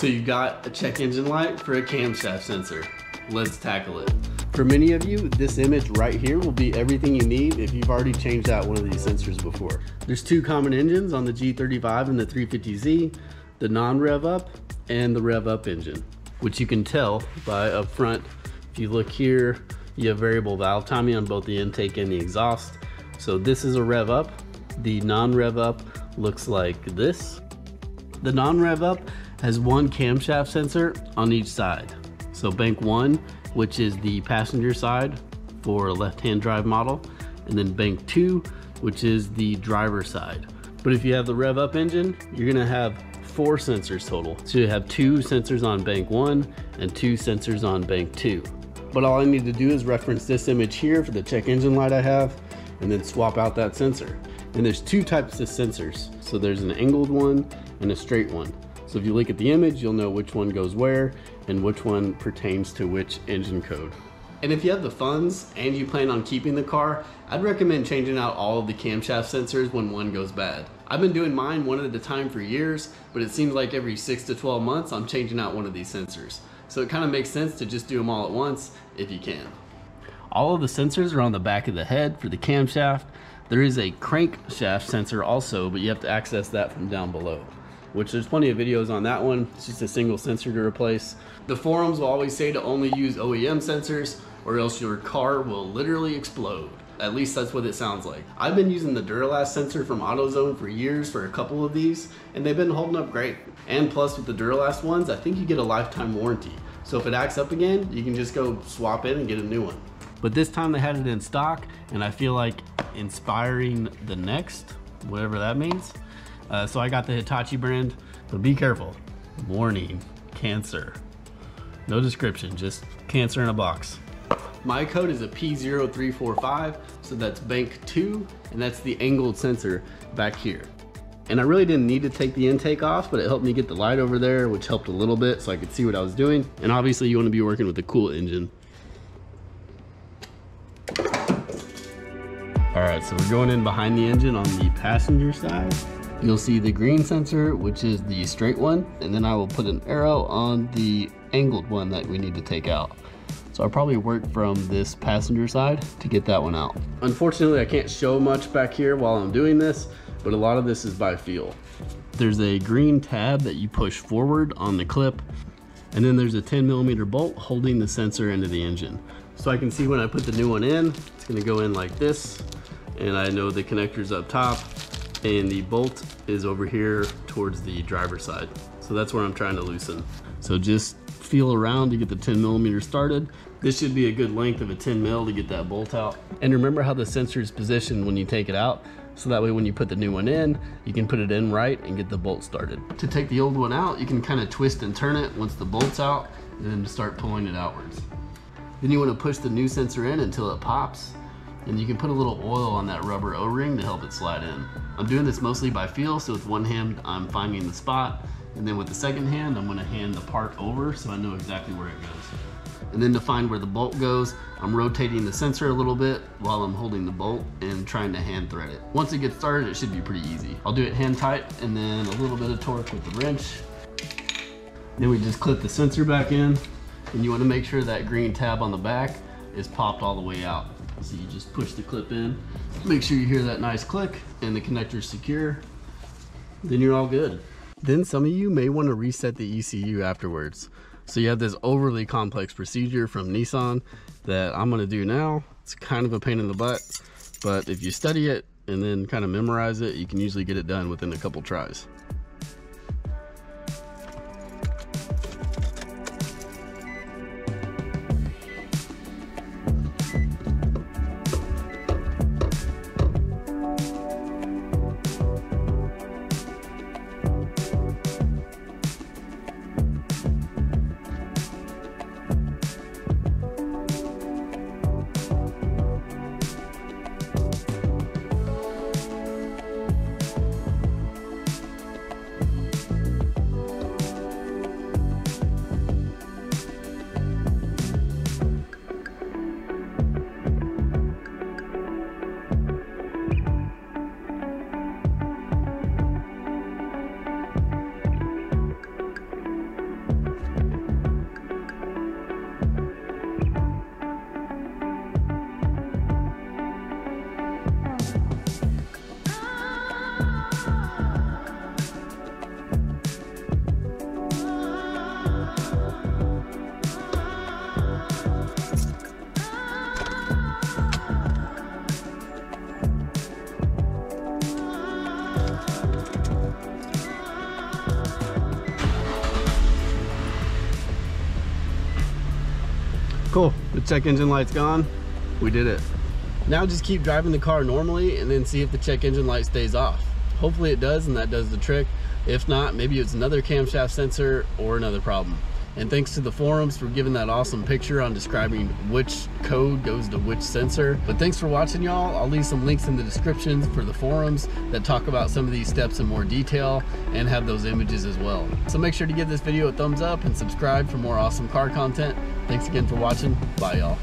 So you've got a check engine light for a camshaft sensor. Let's tackle it. For many of you, this image right here will be everything you need if you've already changed out one of these sensors before. There's two common engines on the G35 and the 350Z, the non-rev up and the rev up engine, which you can tell by up front. If you look here, you have variable valve timing on both the intake and the exhaust. So this is a rev up. The non-rev up looks like this. The non-rev up has one camshaft sensor on each side. So bank one, which is the passenger side for a left-hand drive model, and then bank two, which is the driver side. But if you have the rev up engine, you're gonna have four sensors total. So you have two sensors on bank one and two sensors on bank two. But all I need to do is reference this image here for the check engine light I have, and then swap out that sensor. And there's two types of sensors. So there's an angled one and a straight one. So if you look at the image, you'll know which one goes where and which one pertains to which engine code. And if you have the funds and you plan on keeping the car, I'd recommend changing out all of the camshaft sensors when one goes bad. I've been doing mine one at a time for years, but it seems like every 6 to 12 months I'm changing out one of these sensors. So it kind of makes sense to just do them all at once if you can. All of the sensors are on the back of the head for the camshaft. There is a crankshaft sensor also, but you have to access that from down below which there's plenty of videos on that one. It's just a single sensor to replace. The forums will always say to only use OEM sensors or else your car will literally explode. At least that's what it sounds like. I've been using the Duralast sensor from AutoZone for years for a couple of these, and they've been holding up great. And plus with the Duralast ones, I think you get a lifetime warranty. So if it acts up again, you can just go swap in and get a new one. But this time they had it in stock, and I feel like inspiring the next, whatever that means, uh, so I got the Hitachi brand, but be careful. Warning, cancer. No description, just cancer in a box. My code is a P0345, so that's bank two, and that's the angled sensor back here. And I really didn't need to take the intake off, but it helped me get the light over there, which helped a little bit so I could see what I was doing. And obviously you wanna be working with a cool engine. All right, so we're going in behind the engine on the passenger side. You'll see the green sensor, which is the straight one, and then I will put an arrow on the angled one that we need to take out. So I'll probably work from this passenger side to get that one out. Unfortunately, I can't show much back here while I'm doing this, but a lot of this is by feel. There's a green tab that you push forward on the clip, and then there's a 10 millimeter bolt holding the sensor into the engine. So I can see when I put the new one in, it's gonna go in like this, and I know the connector's up top, and the bolt is over here towards the driver's side. So that's where I'm trying to loosen. So just feel around to get the 10 millimeter started. This should be a good length of a 10 mil to get that bolt out. And remember how the sensor is positioned when you take it out. So that way when you put the new one in, you can put it in right and get the bolt started. To take the old one out, you can kind of twist and turn it once the bolt's out and then start pulling it outwards. Then you want to push the new sensor in until it pops and you can put a little oil on that rubber o-ring to help it slide in. I'm doing this mostly by feel, so with one hand I'm finding the spot, and then with the second hand I'm gonna hand the part over so I know exactly where it goes. And then to find where the bolt goes, I'm rotating the sensor a little bit while I'm holding the bolt and trying to hand thread it. Once it gets started, it should be pretty easy. I'll do it hand tight and then a little bit of torque with the wrench. Then we just clip the sensor back in and you wanna make sure that green tab on the back is popped all the way out. So you just push the clip in, make sure you hear that nice click and the connector is secure, then you're all good. Then some of you may want to reset the ECU afterwards. So you have this overly complex procedure from Nissan that I'm gonna do now. It's kind of a pain in the butt, but if you study it and then kind of memorize it, you can usually get it done within a couple tries. Cool, the check engine light's gone. We did it. Now just keep driving the car normally and then see if the check engine light stays off. Hopefully it does and that does the trick. If not, maybe it's another camshaft sensor or another problem. And thanks to the forums for giving that awesome picture on describing which code goes to which sensor. But thanks for watching y'all. I'll leave some links in the descriptions for the forums that talk about some of these steps in more detail and have those images as well. So make sure to give this video a thumbs up and subscribe for more awesome car content. Thanks again for watching. Bye y'all.